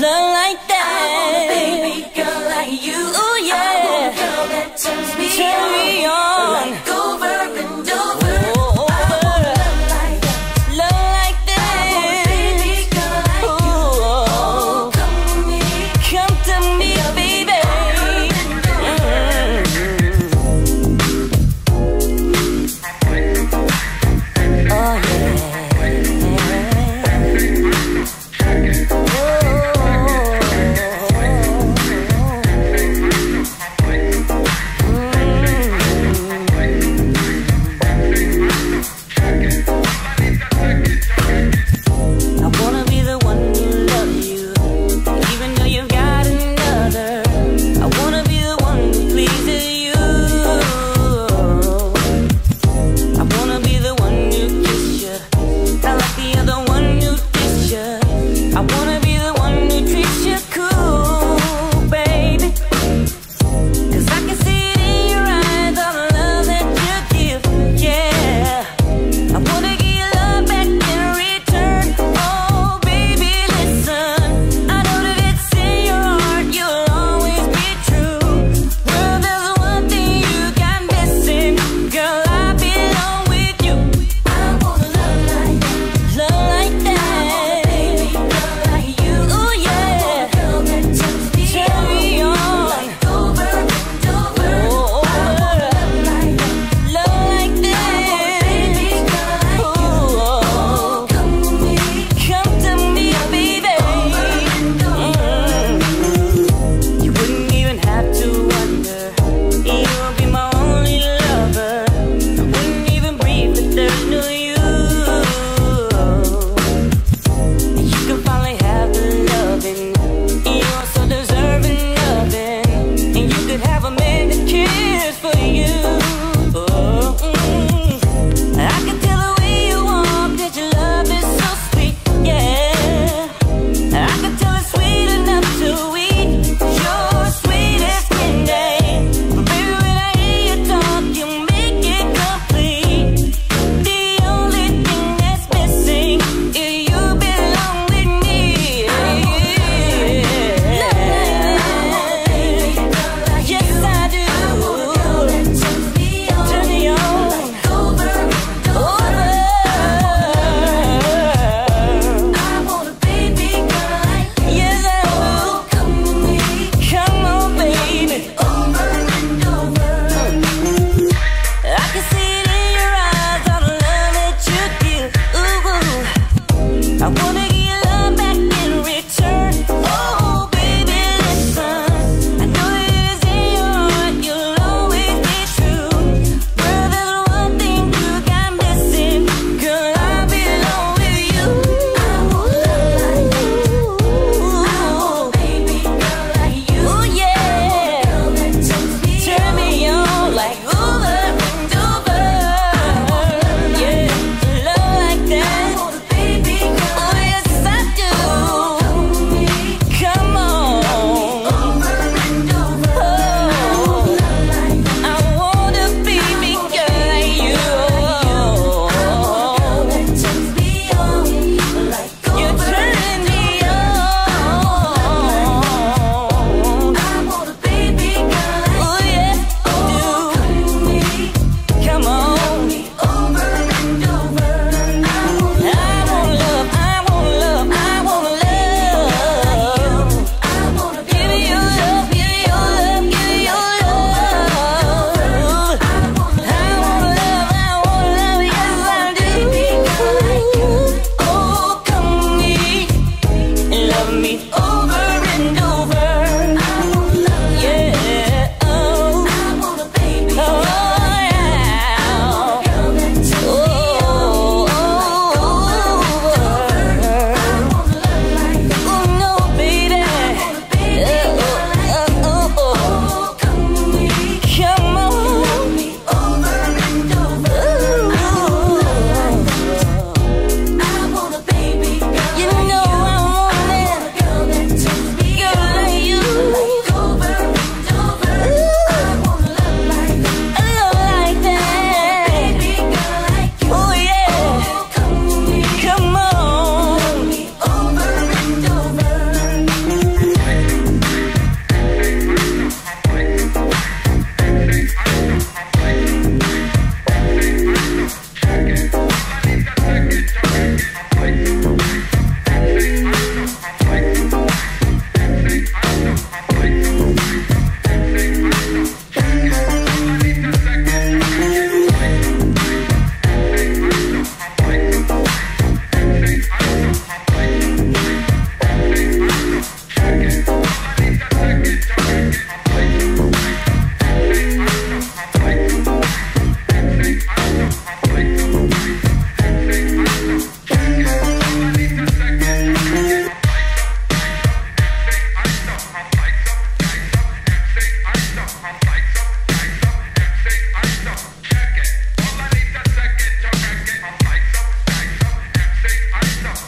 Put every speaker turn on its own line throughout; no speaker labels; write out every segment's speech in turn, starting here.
love like that. I want a baby girl like you.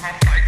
happy.